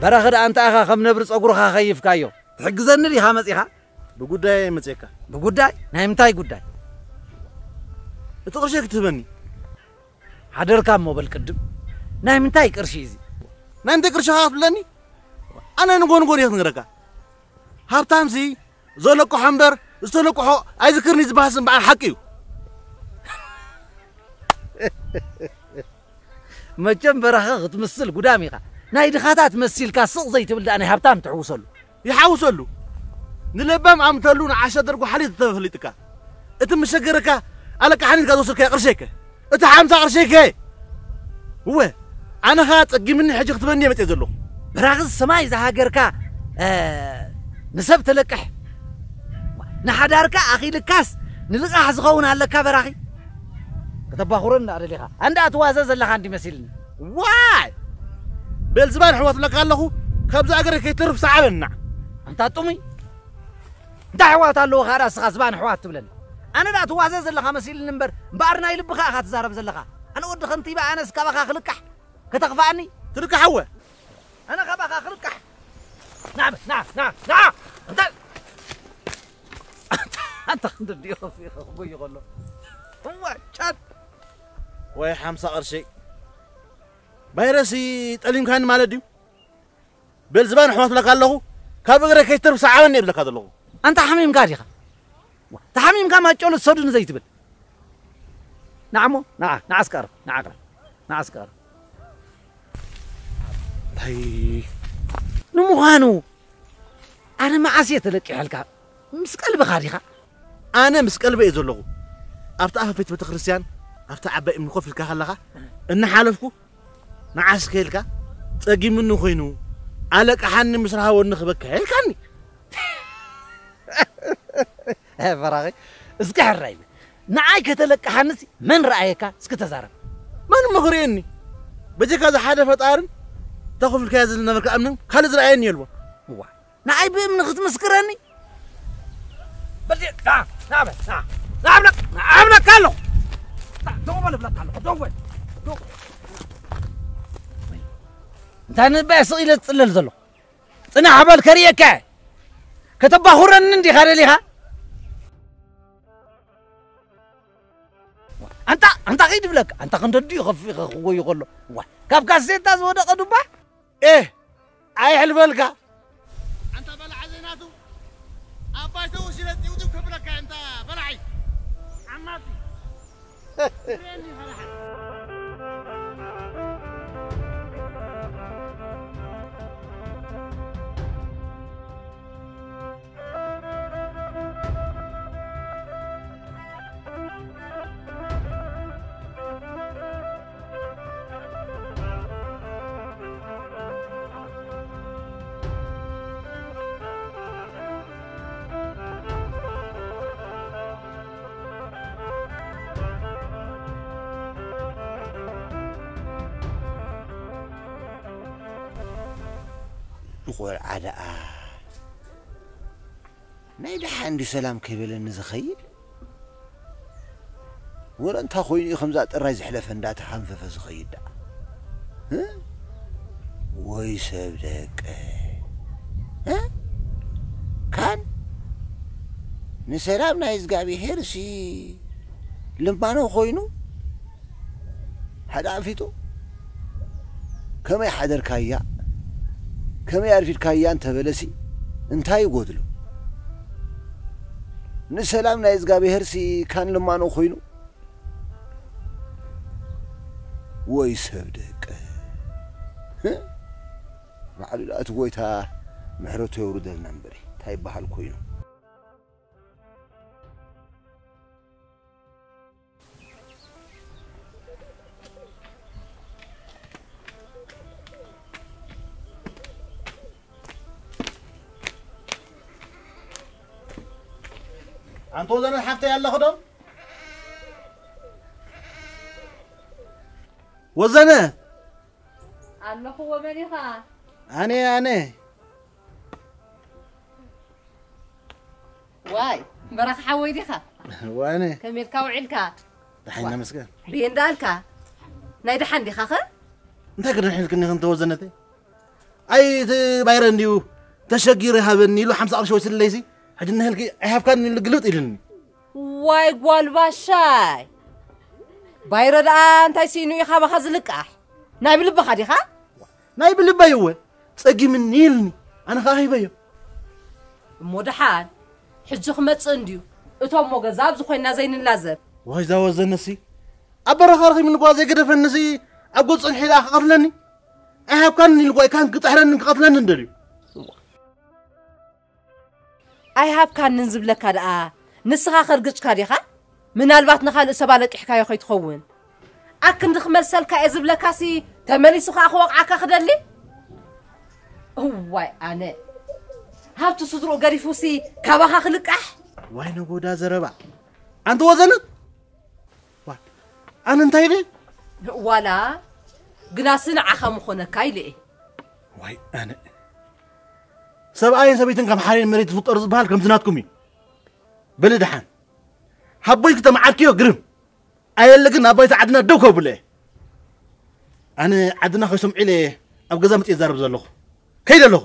በረኽ ደኣ እንተኣኻ ከም ነብሪ ፀጉርኻ ኸይፍካዮ ትሕግዘኒ ዲኻ መፂኻ ብጉዳይ መፅካ ብጉዳይ ናይ ምንታይ ጉዳይ እቲ ቅርሺ ክትህበኒ ሓደርካ እሞ በል ቅድም ናይ ምንታይ ቅርሺ እዚ ናይ ምንታይ ቅርሺ ኻ ክትብለኒ ኣነ ንጎንጎን እየ ክነግረካ ሃብታምሲ ዘለቅሖ እምበር ዝተለቅሖ ኣይዝክርኒ ዝበሃል ስም በዓል ሓቂ እዩ መቸም በረኸ ክትምስል ጉዳም ኢኻ ናይ ድኻታት መሲልካ ስቕ ዘይትብል ዳኣ ናይ ሃብታም ትሕውሰሉ ይሓውሰሉ ንለባም ኣምተሉ ንዓሸ ደርጎ ሓሊት ተፈሊጥካ እቲ መሸገረካ ኣለቃ ሓኒትካ ዝወሰድካ ቅርሸይከ እቲ ሓምሳ ቅርሸይከ እወ ኣነ ኸ ፀጊምኒ ሕጂ ክትበኒ እየ መፅእ ዘለኹ በራኽዚ ሰማይ ዝሃገርካ ንሰብ ተለቅሕ ንሓዳርካ ኣኺልካስ ንልቓሕ ዝኸውን ኣለካ በራኺ ከተባኽሮን እንዳደሊኻ እንዳ እትዋዘ ዘለኻ እንዲመሲልኒ ዋይ ቤልዝባን ኣሕዋትለካ ኣለኹ ካብዚ ኣገረ ከይትርፍ ሰዓበና እንታ ጡሙይ እንታይ ኣሕዋት ኣለዎ ካዳ እስኻ ዝባን ኣሕዋት ትብለኒ ኣነ ዳ ትዋዘ ዘለኻ መሲልኒ እምበር እምበኣር ናይ ልብኻ ኢኻ ትዛረብ ዘለኻ ኣነ ወዲ ከንቲባ ኣነስ ካባኻ ክልቃሕ ከተኽፋኣኒ ትልቃሕ እወ ኣነ ካባኻ ክልቃሕ ናዕበ ናዕ ናዕ ናዕ እንታይ أنت خندر دي في أخوي يقول له هو شاد ወይ ሓምሳ بيرسي تلين كان مالدي بالزبان حوات لك الله كاب غير كيتر ساعون يبلك هذا الله أنت حميم قاري خا تحميم كان ما تقول الصدر زي تبل نعمو نعم نعسكر نعم نعسكر هاي نعم أنا ما نعم لك نعم نعم نعم نعم خا أنا نعم نعم نعم نعم أفتح نعم نعم نعم أفتح نعم من نعم نعم نعم إن حالفكو نعاس كيلكا تجي منو خينو عليك حني مسرها ونخبك هيكاني فراغي اسكح الرايب نعاي كتلك حنسي من رأيك سكت زارب من مغريني بجي كذا حدا فطارن تاخذ الكاز اللي نبرك أمنم خالد رأيني يلوا هو نعاي بأمن خت مسكراني بدي نعم نعم نعم نعم نعم نعم نعم نعم نعم نعم نعم نعم نعم نعم نعم እንታንባእስ ኢለ ዝፅለል ዘሎ ፅናሕ በል ከርእየካ ከተባኹረኒ እንዲኻ ደሊኻ ኣንታ ኣንታ ከይ ድብለካ ኣንታ ክንደድኡ ከፊኢኸ ክጎዩ ከሎ ዋ ካብ ካሴታ ዝወደቐ ድባ ኤ ኣይሕልበልካ ኣንታ በላዓ ዘይናቱ ኣባይ ተወሲለት ይውዱ ከብለካ እንታ በላዓይ ዓማቲ ቆልዓ ደኣ ናይ ድሓንዲ ሰላም ከይበለኒ ዝኸይድ ወረ እንታ ኮይኑ እዩ ከምዛ ጥራይ ዝሕለፈ እንዳተሃንፈፈ ዝኸይድ ደኣ እ? ወይ ሰብ ደቀ እ? ካን ንሰላም ናይ እግዚኣብሔር ሲ ልማኖ ኮይኑ ሓደ ኣንፊቱ ከመይ ሓደርካያ كما يعرف الكايان تبلسي انتاي قدلو نسلام نايز قابيهر سي كان لما نخوينو ويسهب دهك معلو لأتويتا محرتو يوردل نمبري تاي بحال كوينو ኣንተ ወዘነ ሓፍተይ ኣለኹ ዶ ወዘነ ኣለኹ ወመን ኢኻ ኣነ ኣነ ዋይ በረኻ ሓወይ ዲኻ ወኣነ ከመይ ኢልካ ውዒልካ ድሓይና መስገን ብየ እንዳልካ ናይ ድሓን ዲኻ ኸ እንታይ ክድንሕልክኒ ክንተ ወዘነተይ ኣይ እቲ ባይረ እንድዩ ተሸጊሩ ሃበኒ ኢሉ ሓምሳ ቅርሺ ወሲድለይሲ ሕጂ ንህልኪ ኣይሃብካኒ ኢሉ ግልብጥ ኢሉኒ ዋይ ጓል ባሻይ ባይረ ደኣ እንታይ ሲኑ ኢኻ ባኻ ዝልቃሕ ናይ ብልብኻ ዲኻ ናይ ብልበይ እወ ፀጊምኒ ኢልኒ ኣነ ከዓ ሂበዮ እሞ ድሓን ሕጂ ክመፅእ እንድዩ እቶም ሞ ገዛ ኣብዚ ኮይንና ዘይንላዘብ ዋይ ዛወዘነሲ ኣብ በረኻ ረኺብ ንጓ ዘይገደፈንሲ ኣብ ገፅ ፅንሒላ ክቐትለኒ ኣይሃብካኒ ኢሉ ጓይካን ክጥሕረኒ ክቐትለኒ እንደልዩ ኣይሃብካንን ዝብለካ ደኣ ንስኻ ከርግጭካ ዲኻ ምናልባት ንኻልእ ሰብ ኣለቂሕካዮ ከይትኸውን ኣክንዲ ክመልሰልካ እየ ዝብለካሲ ተመሊሱ ከዓ ክወቕዓካ ክደሊ እዋይ ኣነ ሃብቲ ስድርኡ ገዲፉሲ ካባኻ ክልቃሕ ዋይ ነጎዳ ዘረባ ኣንተ ወዘነት ዋ ኣነ እንታይ ደ ዋላ ግናስ ንዓኻ ምኾነካ ኢሉ እየ ዋይ ኣነ ሰብኣይን ሰበይትን ከም ሓሬን መሬት ዝፍጠሩ ዝበሃል ከምቲ ናትኩም እዩ በሊ ድሓን ሃቦይ ክተመዓድክዮ ግርም ኣየለ ግን ኣብ ባይታ ዓድና ደው ከብለ እየ ኣነ ዓድና ከይሰምዑ ኢለ ኣብ ገዛ መፅእ ዛረብ ዘለኹ ከይደ ኣለኹ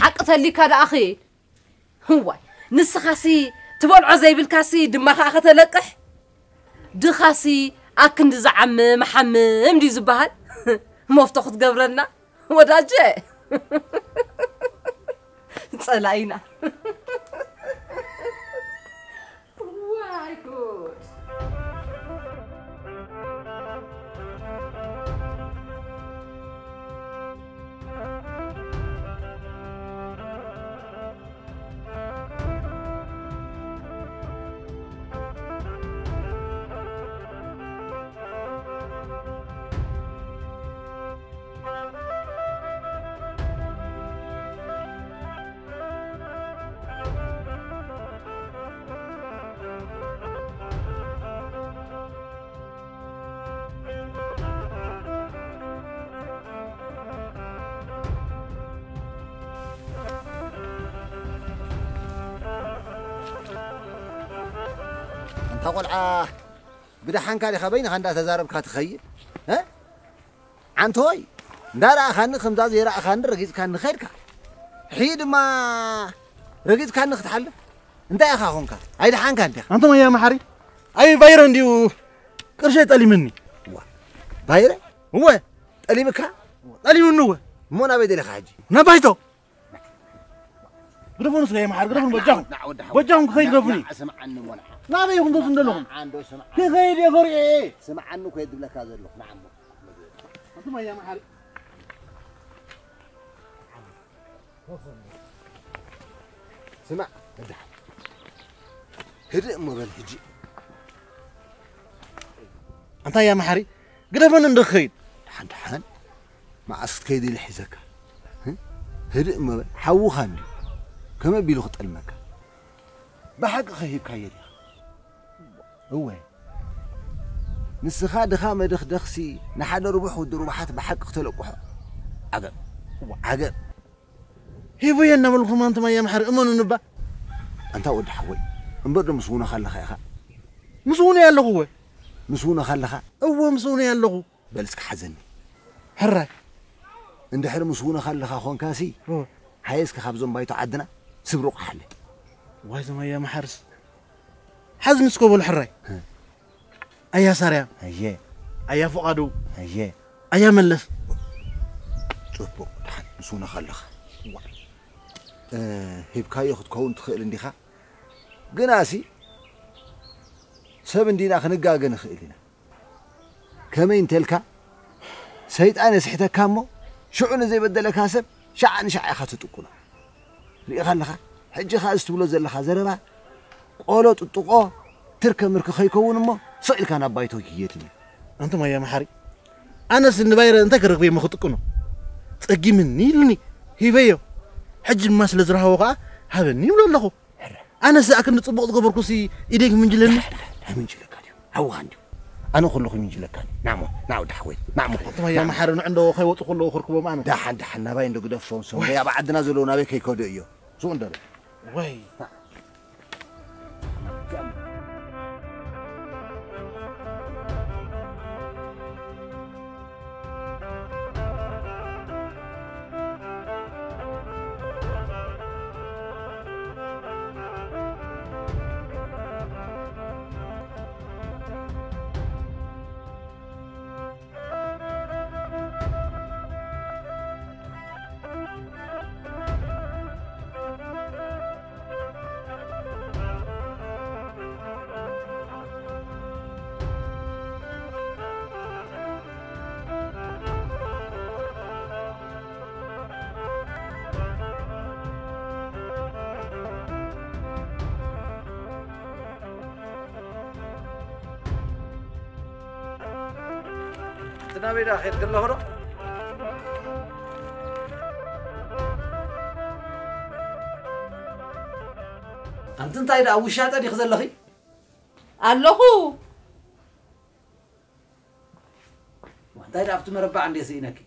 ሓቂ ተሊካ ደኣ ኽእል እዋይ ንስኻሲ ትበልዖ ዘይብልካሲ ድማ ከዓ ከተለቅሕ ድኻሲ ኣክንዲ ዝዓምም ሓምም ድዩ ዝበሃል መፍቶ ክትገብረና ወዳጀ ፀላኢና ዋይ ጉድ እንታ ቆልዓ ብድሓንካ ዲኻ በይንኻ እንዳተዛረብካ ትኸይድ እ ዓንቲ ሆይ እንዳረኣኻኒ ከምዛ ዘይረኣኻኒ ረጊፅካኒ ኸይድካ ሕይ ድማ ረጊፅካኒ ክትሓልፍ እንታይ ኢኻ ኮንካ ኣይድሓንካ እንቲኻ ኣንተ መያ መሓሪ ኣይ ባይረ እንድዩ ቅርሸ ጠሊምኒ ባይረ እወ ጠሊምካ ጠሊምኒ እወ እሞ ናበይ ደሊኻ ሕጂ ናባይቶ غرفون سليم حار غرفون وجههم وجههم خير غرفوني اسمع عنه وأنا نعم يهم دوس ندلهم عنده سمع خير يا غري سمع عنه كيد لك هذا له نعم أنتم يا محاري سمع بدح هدئ مبل هجي انت يا محاري غرفون ندخيد حد حد ما عصت كيدي لحزك هدئ مبل حوخان كما بيلو المكا بحق خيب كايد هو. نسخة دخامة دخ دخسي. نحن ربح ود ربحات بحق تلقح عقب. عقب. هي هيبويا نملك الخمان تما يا محر امن النبا أنت ود حوي. انبر مسونا خلخ يا خا مسونا يا لغوي مسونا خلخ هو مسونا يا لغو. بلسك حزني. هراي عند حر مسونا خا خون كاسي. هايسك خبزون بايتو عدنا. ሃየስካ ካብዞም ባይቶ ዓድና ስብሩቕ ሓለ ዋይ ዘመያ መሓርስ ሓዝ ንስኮ በሉ ሕራይ ኣያ ሳርያ እየ ኣያ ፍቓዱ እየ ኣያ መለስ ፅቡቕ ድሓን ምስ ውነኻ ኣለኻ እ፣ ሂብካዮ ክትከውን ትኽእል እንዲኻ ግናሲ ሰብ እንዲና ክንጋገ ንኽእል ኢና ከመይ እንተልካ ሰይጣን የስሕተካ እሞ ሽዑ ንዘይበደለካ ሰብ ሻዓ ንሻዓ ኢኻ ትጥቁኖ ርኢኻ ኣለኻ ሕጂ ኸ እዚ ትብሎ ዘለኻ ዘረባ ቆሎ ጥጥቆ ትርከ ምርክ ኸይከውን እሞ ስኢልካ ናብ ባይቶ ክየድኒ ኣንተ መያ መሓሪ ኣነስ ንባይረ እንታይ ክረክበ ሞ ክጥቅኖ ፀጊምኒ ኢሉኒ ሂበዮ ሕጂ ድማ ስለ ዝረሃቦ ከዓ ሃበኒ ይብሎ ኣለኹ ኣነስ ኣክንዲ ፅቡቕ ዝገበርኩሲ ኢደይ ክምንጅለኒ ኣይምንጭለካ ድዩ ሃውኻ እንድዩ أنا خلو خمين جلكان نعم نعم دحوي. نعم. طيب، نعم. حرن عنده خي وط نعم نعم معنا دحن دحن نعم نعم سو يا بعد نازلوا نبي نعم نعم زون نعم. وي تنا بيرا خير كله هرو أنت أنت إذا أوشات أدي خزر لخي؟ ألوه وأنت إذا أبتم ربع عندي سينك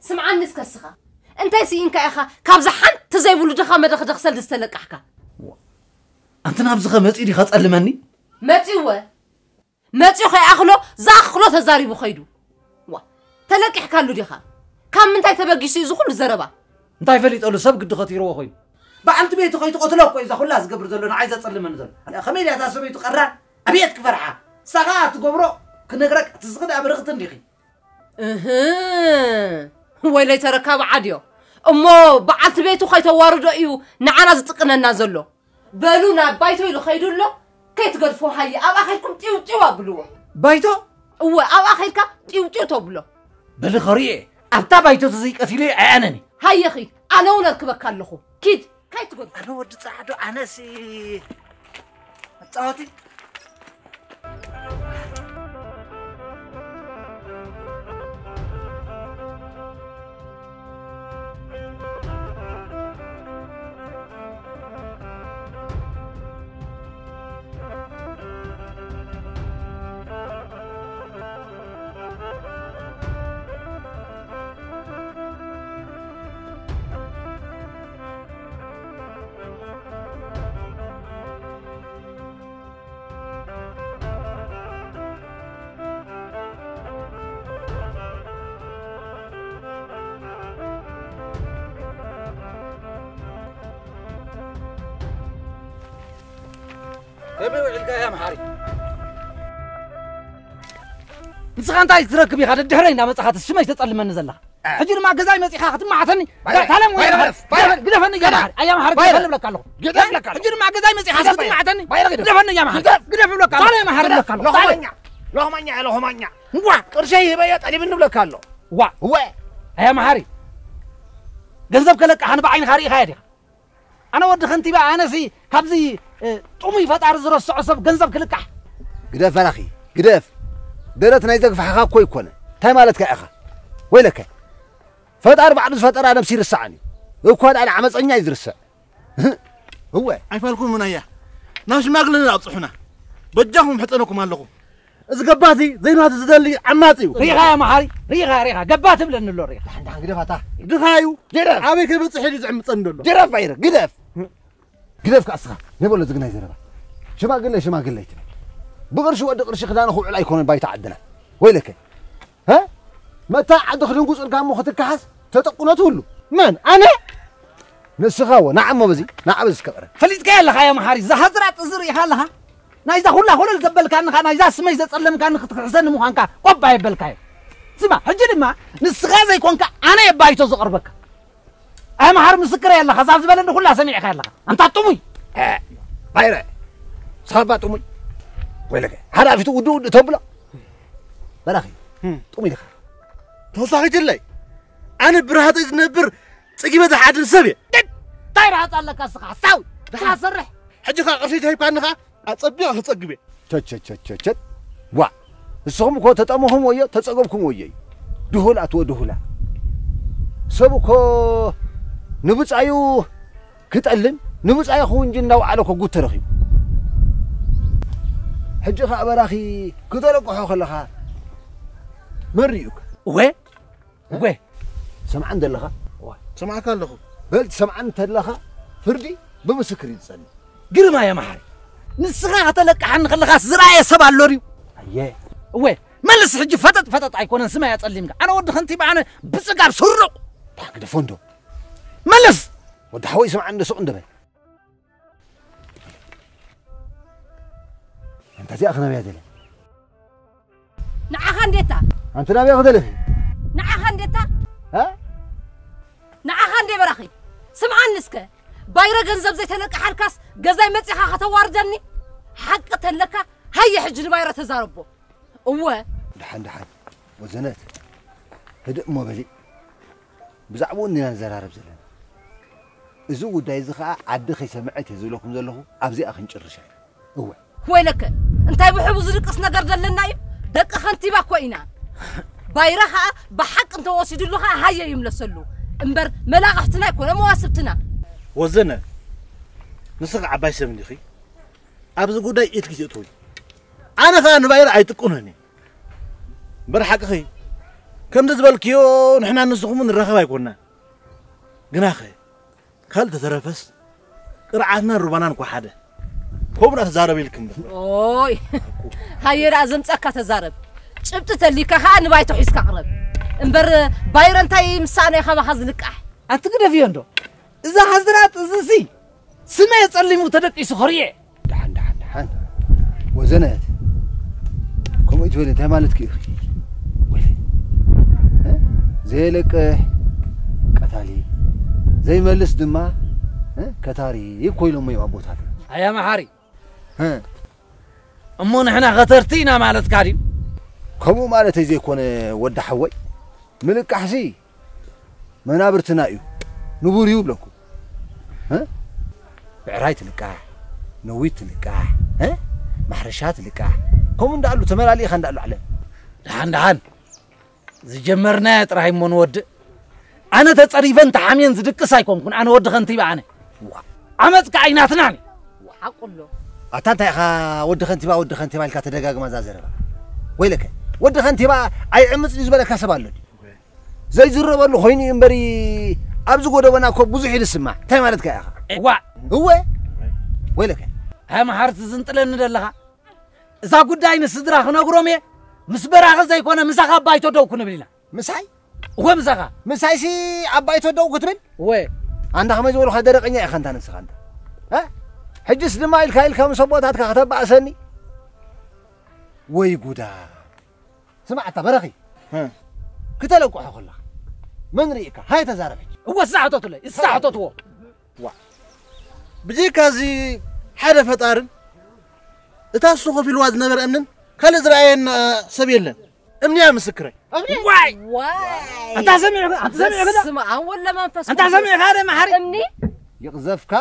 سمعني سكسخة أنت سينك يا أخا. كابزحان تزاي بولو دخا مدخ دخسل دستلك أحكا. أنت نابزخة متي دي خاطر لمني؟ متي هو متي خي أخلو. زاخلو تزاري بخيدو ተለቂሕካሉ ዲኻ ካብ ምንታይ ተበጊሱ እዩ ዝኹሉ ዘረባ እንታይ ፈሊጠሉ ሰብ ግዲ ኸቲርዎ ኮይኑ በዓልቲ ቤቱ ከይትቆትሎ እኮ እዩ እዛ ኩላ ዝገብር ዘሎ ንዓይ ዘጸልመኒ ዘሎ ከመይ ድያ እታ ሰበይቱ ቀራን ኣብየት ክፈርሓ ሳኻ ትገብሮ ክነግረክ እቲ ዝኽዳ ብርኽቲ እንዲኺ እህ ወይለይ ተረካብ ዓድዮ እሞ በዓልቲ ቤቱ ከይተዋርዶ እዩ ንዓና ዝጥቅነና ዘሎ በሉ ናብ ባይቶ ኢሉ ኸይዱ ኣሎ ከይትገድፎ ሃየ ኣብኣ ኸይድኩም ጢውጢው ኣብልዎ ባይቶ እወ ኣብኣ ኸይድካ ጢውጢው ተብሎ بلغريئة أبتا بايتو تزيك أسيلي أعنني هاي أخي أنا ولدك بكالخو كيد كاي تقول أنا ودت أحدو أنا سي متعوتي ንስኻ እንታይ ትረክብ ኢኻ ድድሕረይ እንዳመፅኻ ትሽመይ ተፀልመኒ ዘለኻ ሕጂ ድማ ገዛይ መፂኻ ክትማዓተኒ ታለም ወይ ግደፈኒ እያ መሓሪ ኣያ መሓሪ ግደፈኒ ብለካ ኣለኹ ሕጂ ድማ ገዛይ መፂኻ ክትማዓተኒ ግደፈኒ እያ መሓሪ ግደፍ ብለካ ኣለኹ ታለ መሓሪ ብለካ ኣለኹ ለኹመኛ ለኹመኛ ለኹመኛ ዋ ቅርሸይ ሂበየ ጠሊብኒ ንብለካ ኣሎ ዋ እወ ኣያ መሓሪ ገንዘብ ከለቃሕ ንባዓይንኻ ርኢኻ እያ ዲኻ ኣነ ወዲ ከንቲባ ኣነሲ ካብዚ ጥሙይ ፈጣሪ ዝረስዖ ሰብ ገንዘብ ክልቃሕ ግደፍ በራኺ ግደፍ ደረት ናይ ዘግፋሕኻ እኮ ይኮነ እንታይ ማለት ካ ኢኻ ወይ ለከ ፈጣሪ ባዕሉ ዝፈጠራ ነብሲ ይርስዓኒ እኳ ዳኣኒ ዓመፀኛ እዩ ዝርስዕ እወ ኣይፋልኩም ምና እያ ናብ ሽማግለ ኣብፅሑና በጃኹም ሕፀነኩም ኣለኹ እዚ ገባቲ ዘይንዋት ዝደሊ ዓማፅ እዩ ሪኢኻ ያ መሓሪ ሪኢኻ ሪኢኻ ገባ ትብለኒ ኣሎ ሪኢኻ ሓንዳን ግደፋታ ድኻዩ ግደፍ ኣበይ ከይበፅሕ ኢሉ ዝዕምፀኒ ዘሎ ግደፍ ባይረ ግደፍ قدف كاسرة نبلا زقنا يزربا شو ما قلنا شو ما قلنا يتنا بقرش ود قرش خدان أخو علا يكون البيت عدنا ويلك؟ ها؟ ما تاع عدو خلينا نقول كم مخت الكحس تتقونا تقوله من؟ أنا؟ نسخاوة. نعم ما بزي نعم بس كبر فليت كيا لخايا محاري زهزرات زري حالها. نايزا خلا خلا الزبل كان خان نايزا سميزا تسلم كان خت حسن مخانك قب بيبل كاي سمع هجري ما. نسخا زي كونك أنا يبايتو زقربك أما هر مسكر يلا خزاف زبالة نقول لا سمع خير لك أنت أطمي غيرة. صار بات أمي ويلك؟ هر عفيت ودود تبلا براخي أمي لك. توصاحي تلاي أنا برهات إذ نبر. تجيب هذا حد السبي طير هذا لك أصقع ساوي بحاصر نعم. رح حجك عفيت هاي بانها أتصبي أو تصقبي تشت تشت تشت تشت وا. السهم كوا تتأمهم ويا تتصقبكم ويا دهولا تو دهولا سبكوا ንብፃዩ ክጠልም ንብፃዩ ክውን እንጂ እናውዓለ እኮ ጉድ ተረኺቡ ሕጂ ከዓ በራኺ ክተለቅሖ ከለኻ መን ርዩካ እወ እወ ሰምዓን ዘለኻ ሰማዕካ ኣለኹ በል ሰምዓን እንተለኻ ፍርዲ ብምስክር እዩ ዝፀንሕ ግርማ የ መሓሪ ንስኻ ከተለቅሓኒ ከለኻ ዝረኣየ ሰብ ኣሎ ድዩ ኣየ እወ መልስ ሕጂ ፈጠጥ ፈጠጥ ኣይኮነን ስማ እያ ፀሊምካ ኣነ ወዲ ከንቲባ ኣነ ብፅጋብ ስሩቕ ታክደፎ እንዶ መልስ ወዲ ሓወይ ሰምዓን እንደ ሱቕ እንደበል እንታ እዚኣ ክነብያ ዘለ ንዓኻ እንዴታ ኣንቲ ናብያ ክደለኺ ንዓኻ እንዴታ ها ንዓኻ እንዴ በራኺ ስምዓኒ እስከ ባይረ ገንዘብ ዘይተለቅሓልካስ ገዛይ መፂኻ ከተዋርደኒ ሓቂ ተለካ ሃየ ሕጂ ንባይረ ተዛረቦ እወ ድሓን ድሓን ወዘነት ህድእ እሞ በሊእ ብዛዕባ እኒና ንዘራረብ ዘለና እዚ ጉዳይ እዚ ከዓ ዓዲ ከይሰምዐት እየ ዝብለኩም ዘለኹ ኣብዚኣ ክንጭርሻ ኢና እወ ወይ ለከ እንታይ ብሕቡ ዝድቅስ ነገር ዘለና እዩ ደቂ ከንቲባ እኮ ኢና ባይራ ከዓ ብሓቂ እንተወሲዱሉ ከዓ ሃየ ይምለሰሉ እምበር መላቕሕትና ይኮነ መዋስብትና ወዘነ ንስኻ ዓባይ ሰብ እንዲኺ ኣብዚ ጉዳይ ኢትኪ ትእትዊ ኣነ ከዓ ንባይረ ኣይጥቁነኒ እምበር ሓቂ ኸ ከምዚ ዝበልክዮ ንሕና ንስኹም ንረኸብ ኣይኮንና ግና ኸ ካልእ ተተረፈስ ቅርዓትናን ሩባናን እኳ ሓደ ከምኡና ተዛረበ ኢልክ እምበር ኦይ ሃየ ደኣ ዘምፀካ ተዛረብ ጭብጢ ተሊካ ከዓ ንባይተ ሒዝካ ቅረብ እምበር ባይረ እንታይ ምሳነ ኸባኻ ዝልቃሕ ኣትግደፍ እዮ እንዶ እዛ ሃዝራት እዚ ሲ ስመ ጸሊሙ ተደቂሱ ኸርየ ድሓን ድሓን ድሓን ወዘነት ከምኡ ትበል እንታይ ማለት ክኢኺ ወለ እ? ዘየለቅሕ ቀታሊ ዘይመልስ ድማ እ? ከታሪ ኮይሎም እዮም ኣቦታት ኣያ መሓሪ እ? እሞ ንሕና ኸተርቲ ኢና ማለትካ ድዩ ከምኡ ማለተይ ዘይኮነ ወዲ ሓወይ ምልቃሕሲ መናብርትና እዩ ንቡር እዩ ብለኩም እ? ብዕራይ ትልቃሕ ነዊት ትልቃሕ እ? ማሕረሻ ትልቃሕ ከምኡ እንዳሉ ተመላሊእኻ እንዳሉ ዓለም ድሓን ድሓን ዝጀመርናዮ ጥራይ እሞ ንወድእ ኣነ ተጸሪፈን ተሓምየን ዝድቅስ ኣይኮንኩን ኣነ ወዲ ኸንቲባ ኣነ ዓመፅ ከዓ ኢናትናኒ ሓቁሎ ኣታ እንታይ ኢኻ ወዲ ከንቲባ ወዲ ከንቲባ ኢልካ ተደጋግማ እዛ ዘረባ ወይለከ ወዲ ከንቲባ ኣይዕምፅ እዩ ዝበለካ ሰብ ኣሎ ድዩ? ዘይዝረበሉ ኮይኑ እዩ እምበሪ ኣብዚ ጎደበና እኮ ብዙሕ ኢሉ ስማዕ እንታይ ማለት ከ ኢኻ እዋ እወ ወይለከ ሃይ መሓርቲ ዝንጥለኒ ደለኻ እዛ ጉዳይ ንስድራ ክነግሮም እየ ምስ በራኸ ዘይኮነ ምሳኻ ኣባይቶ ደው ክንብል ኢና ምሳይ እወ ምሳኻ ምሳይሲ ኣባይቶ ደው ክትብል እወ ኣንታ ከመይ ዝበልካ ደረቀኛ ኢኻ እንታ ንስኻ እንታ እ? ሕጅስ ድማ ኢልካ ኢልካ ምስ ኣቦታትካ ከተባእሰኒ ወይ ጉዳ ስማዕታ በረኺ እ? ክተለቁሖ ከለኻ መን ርኢካ ሃይ ተዛረበች እወ እሳ ሕቶትለ እሳ ሕቶትዎ ብጀካ እዚ ሓደ ፈጣርን እታ እሱ ኮፍ ኢልዋ ዝነበረ እምንን ካልእ ዝረኣየና ሰብ የለን እምኒ እያ ምስክረይ ዋይ ዋይ እንታ ሰሚዕ እንታ ሰሚዕ ክዳ በስመ ኣብ ወለ መንፈስ እንታ ሰሚዕ ካደ መሓሪ እምኒ ይቕዘፍካ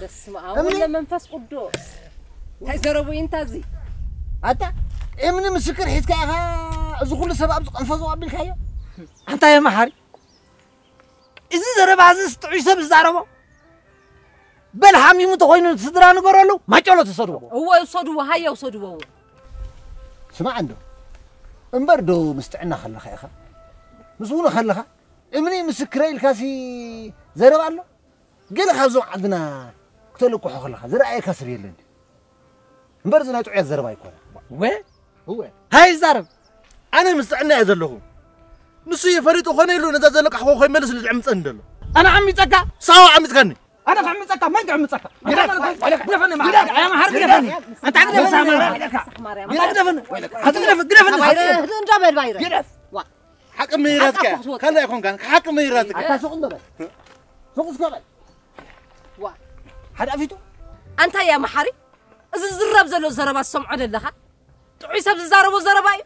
በስመ ኣብ ወለ መንፈስ ቅዱስ እንታይ ዘረቡ እዩ እንታ እዚ ኣታ እምኒ ምስክር ሒዝካ ኢኻ እዚ ኩሉ ሰብ ኣብዚ ቀንፈዞ ኣቢልካዮ እንታይ መሓሪ እዚ ዘረባ እዚ ስጥዑይ ሰብ ዝዛረቦ በል ሓሚሙ እንተኮይኑ ስድራ ንገረሉ ማጨሎ ተሰድቦ እወ ውሰድዎ ሃየ ውሰድዎ እውን ስማዕ እንዶ እምበር ዶ ምስ ጥዕና ከለኻ ኢኻ ምስ ውነ ከለኻ እምኒ ምስክረ ኢልካሲ ዘረባ ኣሎ ገለ ካብዞም ዓድና ክተለቁሖ ከለኻ ዝረኣየካ ሰብ የለን ድዩ? እምበር እዚ ናይ ጥዑያት ዘረባ ኣይኮነ ወ እወ ሃይ ዛረብ ኣነ ምስ ጥዕና እየ ዘለኹ ንሱ እዩ ፈሪጡ ኮነ ኢሉ ነዛ ዘለቃሕኮ ኮይመልስ ልዕምፀኒ ደሎ ኣነ ዓሚፀካ ሳዋ ዓሚፅካኒ أنا كعمتك ما كعمتك قدفني معك يا محر قدفني أنت قدفني أنت قدفني هتقدف قدفني ባይረ እንዳበል ባይረ قدف ሓቂ ምሂራትካ ሓቂ ክትወፅእ። ካልእ ኣይኮንካን ሓቂ ምሂራትካ ኣታ ሱቕ እንደበል ሱቕ እስከበል ዋ ሓደ ኣፊቱ አንታ ያ መሓሪ እዚ ዝረብ ዘሎ ዘረባ ዝሰምዖ ዘለኻ ጥዑይ ሰብ ዝዛረቦ ዘረባ እዩ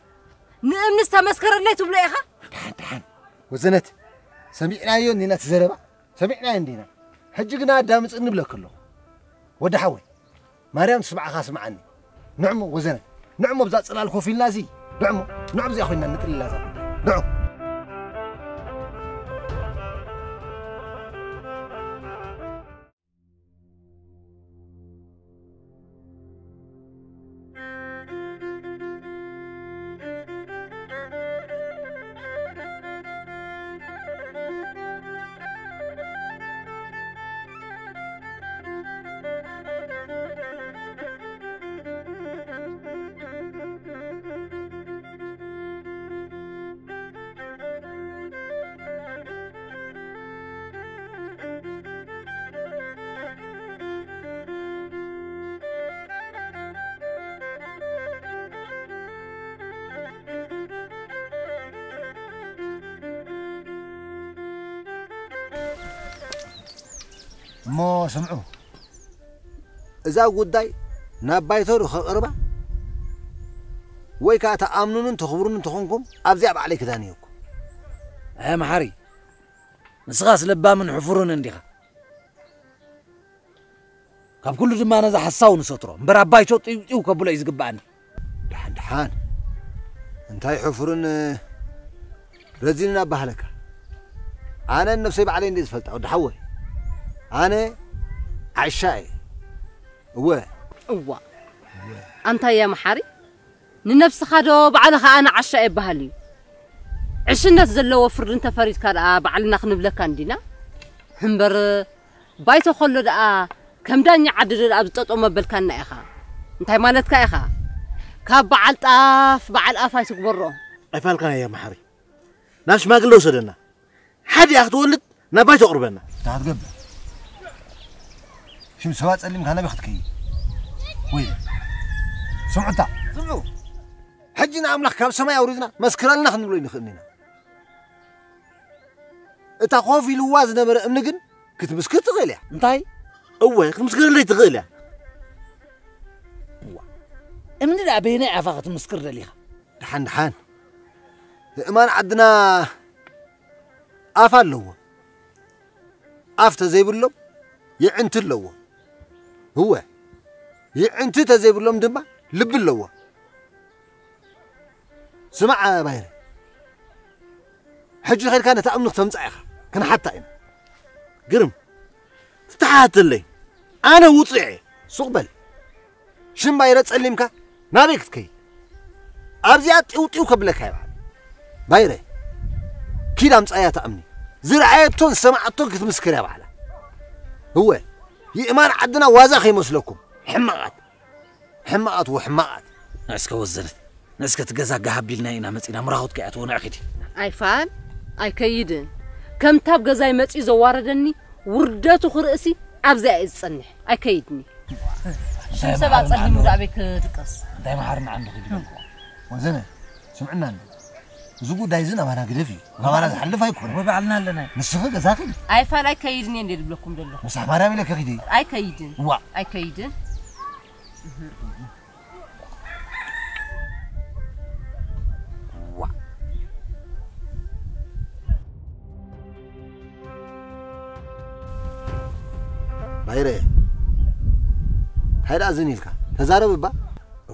ንእምኒ ዝተመስከረለይ ትብሎ ኢኻ ድሓን ድሓን ወዘነት ሰሚዕናዮ እኒና ትዘረባ ሰሚዕናዮ እንዲና ሕጂ ግና ኣዳምፅ እንብለክ ኣለኹ ወዲ ሓወይ ማርያም ስምዓኻ ስምዓኒ ንዕሞ ወዘነት ንዕሞ ብዛ ፅላል ኮፍ ኢልና እዚ ንዕሞ ንዑ ብዚኣ ኮይና ንጥልላ ዛ ንዑ مو سمعو إذا قداي نباي ثورو خقربا ويكا تأمنون تخبرون تخونكم أبزي أب عليك ثانيوك يا محري نسغاس لبا من حفرون عندها كاب كل دم أنا زح الصاو نسطرو برا باي شوط يوك أبو لا يزق بعني دحان دحان أنت هاي حفرون رزيننا بهلكا أنا النفس يبع علي نزفلت أو دحوي أنا عشائي هو እዋ እንታይ እያ መሓሪ ንነብስኻ ዶ ባዕልኻ ኣነ ዓሻ ይበሃል እዩ ዕሽነት ዘለዎ ፍርዲ እንተፈሪድካ ደኣ ባዕልና ክንብለካ እንዲና እምበር ባይቶ ከሎ ደኣ ከም ዳኛ ዓዲ ዶ ደኣ ዝጠጦ መበልካና ኢኻ እንታይ ማለትካ ኢኻ ካብ በዓል ጣፍ በዓል ኣፍ ኣይትግበሮ ኣይፋልካና እያ መሓሪ ናብ ሽማግለ ወሰደና ሓደ እያ ክትወልድ ናብ ባይቶ ኣቕርበና تهتقبل شو سواء تسلم كان بياخذ كي وين سمعتا سمعوا حجنا أملاك كاب سماء أوريدنا مسكر لنا خلينا نقول نخلينا እታ ኮፍ ኢልዋ ዝነበረ እምኒ ግን ክትምስክር ትኽእል እያ እንታይ እወ ክትምስክረለይ ትኽእል እያ እምኒ ዳ በይናይ ዓፋ ክትምስክር ደሊኻ ድሓን ድሓን እማን ዓድና ኣፍ ኣለዎ ኣፍ ተዘይብሎም ይዕንቲ ኣለዎ ህወ ይዕንቲ ተዘይብሎም ድማ ልቢ ኣለዎ ስማዕ ባይረ ሕጂ ኸይድካ ነታ እምኒ ክተምፃእ ኢኻ ክንሓታ ኢና ግርም ትተሓተለይ ኣነ ውፅዕ እየ ሱቕ በል ሽም ባይረ ጸሊምካ ናበይ ክትከይድ ኣብዚኣ ጢውጢው ከብለካ ይበሃል ባይረ ኪድ ኣምፃያ ተኣምኒ ዝረኣየቶን ሰማዓቶን ክትምስክር እያ በዓላ ህወ ይእማን ዓድና ዋዛ ከይመስለኩም ሕማቓት ሕማቓት ወሕማቓት ንእስከ ወዘነት ንእስከ ትገዛ ጋሃቢልና ኢና መፂና ምራኹት ከያ ትወንዕ ኺድ ኣይፋን ኣይከይድን ከምታብ ገዛይ መፂኡ ዘዋረደኒ ውርደቱ ክርእሲ ኣብዚኣ እየ ዝፀንሕ ኣይከይድኒ ሽም ሰብ ኣፀሊሙ ዳ ኣበይ ክጥቀስ እንታይ መሓርና ዓንዲ ኺድ ወዘነ ስምዕና እዚ ጉዳይ እዚ ናባና ግደፍ እዩ ናባና ዝሓልፍ ኣይኮነ ወይ ባዕልና ኣለና ንስኸ ገዛ ኺድ ኣይፋን ኣይከይድን እየ እንደ ድብለኩም ዘለኹ ምሳሕ ማርያም ኢለከ ኺድ ኣይከይድን ዋ ኣይከይድን ባይረ ሃይዳ እዝን ኢልካ ተዛረብ እባ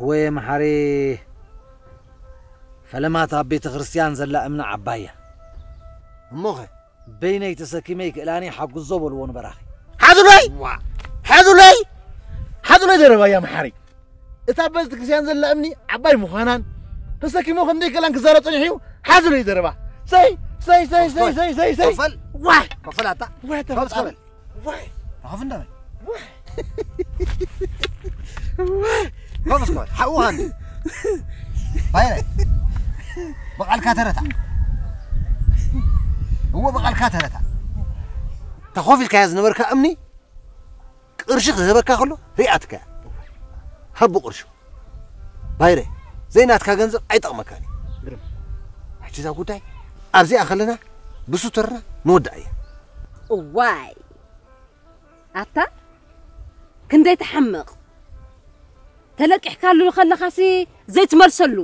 ወይ መሓሪ ፈለማት ኣብ ቤተ ክርስቲያን ዘላ እምና ዓባይ እያ እሞ ኸ በይነይ ተሰኪመይ ክእላኒ ሓጉዞ በልዎ ንበራኺ ሓዙለይ ሓዙለይ ሓዙለይ ደረባ እያ መሓሪ እታ ቤተ ክርስቲያን ዘላ እምኒ ዓባይ ምዃናን ተሰኪሞ ከምደይ ከላን ክዛረብ ፀኒሑ እዩ ሓዙለይ ደረባ ሰይ ሰይ ሰይ ሰይ ሰይ ሰይ ሰይ ከፈል ዋይ ከፈላታ ዋይ ከብስ ከበል ዋይ ረኸፍ እንዳበል ከብስ ከበል ሓኡኻ እንዲ ባይረ በቓልካ ተረታ እዎ በቓልካ ተረታ እታ ኮፍ ኢልካያ ዝነበርካ እምኒ ቅርሺ ክህበካ ከሎ ሪኣትካ እያ ሃቦ ቅርሹ ባይረ ዘይናትካ ገንዘብ ኣይጠቕመካን እዩ ሕጂ እዛ ጉዳይ ኣብዚኣ ከለና ብሱ ተርና ንወዳእ እያ እዋይ ኣታ ክንደይ ተሓምቕ ተለቂሕካሉ ከለኻሲ ዘይትመልሰሉ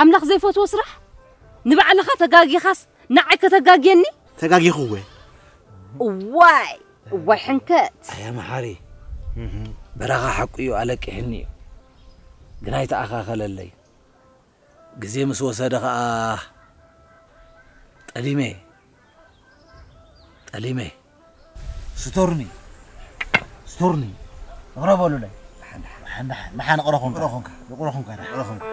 ኣምላኽ ዘይፈትዎ ስራሕ ንባዕልኻ ተጋጊኻስ ንዓይ ከተጋግየኒ ተጋጊኹ ወ እዋይ እዋይ ሕንከት ኣያ መሓሪ በረኻ ሓቂ እዩ ኣለቂሕኒ እዩ ግን ኣይተኣኻኸለለይ ግዜ ምስ ወሰደ ከዓ ጠሊመ ጠሊመ ስቶርኒ ስቶርኒ እቕረበሉ ላይ ንሓነ ቅረኹም ረኹምካ ቅረኹምካ ረኹምካ